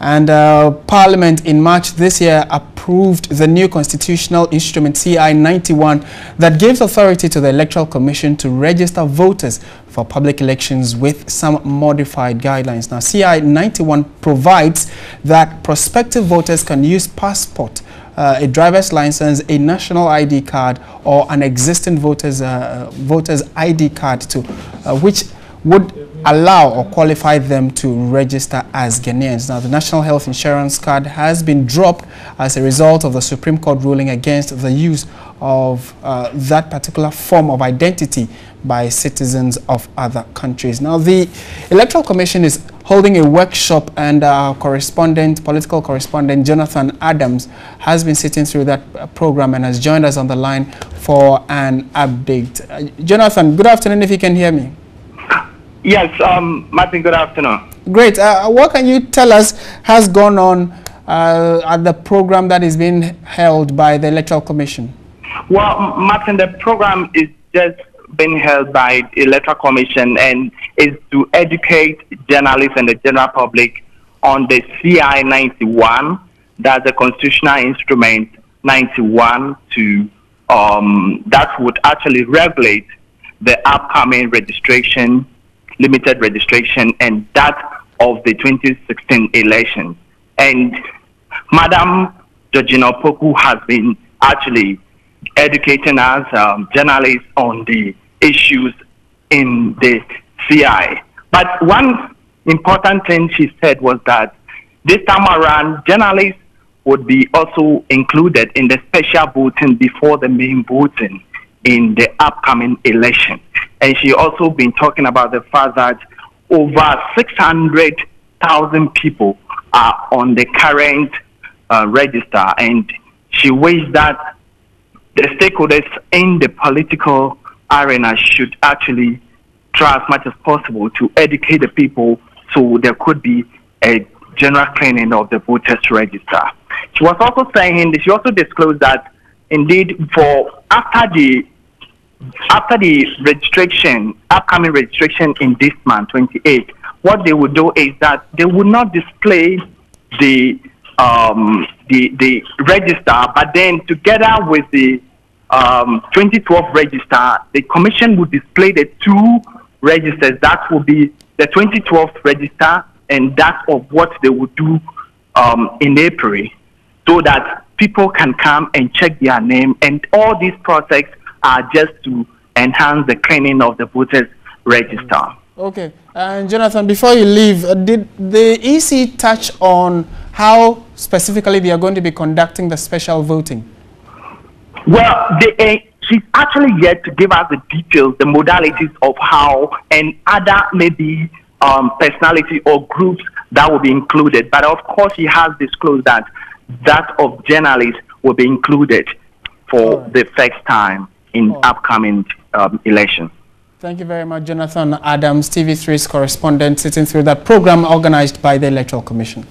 And uh, Parliament in March this year approved the new constitutional instrument CI 91 that gives authority to the Electoral Commission to register voters for public elections with some modified guidelines. Now, CI 91 provides that prospective voters can use passport uh, a driver's license, a national ID card, or an existing voter's, uh, voter's ID card to, uh, which would allow or qualify them to register as Ghanaians. Now, the National Health Insurance Card has been dropped as a result of the Supreme Court ruling against the use of uh, that particular form of identity by citizens of other countries. Now, the Electoral Commission is holding a workshop and our correspondent, political correspondent Jonathan Adams has been sitting through that uh, program and has joined us on the line for an update. Uh, Jonathan, good afternoon if you can hear me. Yes, um, Martin, good afternoon. Great. Uh, what can you tell us has gone on uh, at the program that is being held by the Electoral Commission? Well, Martin, the program is just being held by the Electoral Commission and is to educate journalists and the general public on the CI 91, that's the constitutional instrument 91 to um, that would actually regulate the upcoming registration, limited registration, and that of the 2016 elections. And Madam Georgina Opoku has been actually educating us, um, journalists, on the issues in the CI. But one important thing she said was that this time around, journalists would be also included in the special voting before the main voting in the upcoming election. And she also been talking about the fact that over 600,000 people are on the current uh, register, and she wishes that the stakeholders in the political arena should actually try as much as possible to educate the people so there could be a general cleaning of the voters register. She was also saying, that she also disclosed that indeed for after the after the registration, upcoming registration in this month, 28, what they would do is that they would not display the um, the the register, but then together with the um, 2012 register, the commission would display the two registers. That will be the 2012 register and that of what they would do um, in April so that people can come and check their name. And all these projects are just to enhance the cleaning of the voters register. Okay. And Jonathan, before you leave, uh, did the EC touch on how specifically they are going to be conducting the special voting? Well, the, uh, she's actually yet to give us the details, the modalities of how, and other maybe um, personality or groups that will be included. But of course, she has disclosed that that of journalists will be included for right. the first time in right. upcoming um, elections. Thank you very much, Jonathan Adams, TV3's correspondent, sitting through that program organized by the Electoral Commission.